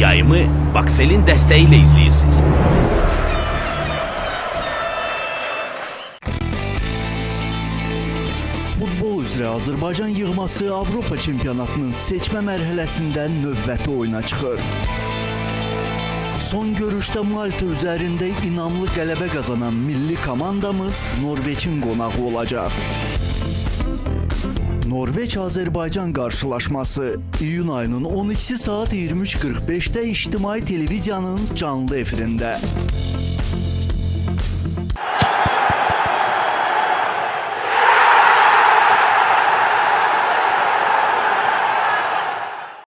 Yayımı Baksel'in dəstəyi ilə izləyirsiniz. Futbol üzrə Azərbaycan yığması Avropa çempionatının seçmə mərhələsində növbəti oyuna çıxır. Son görüşdə Malta üzərində inamlı qələbə qazanan milli komandamız Norveçin qonağı olacaq. Norveç-Azərbaycan qarşılaşması iyun ayının 12 saat 23:45-də ictimai televiziyanın canlı efirində.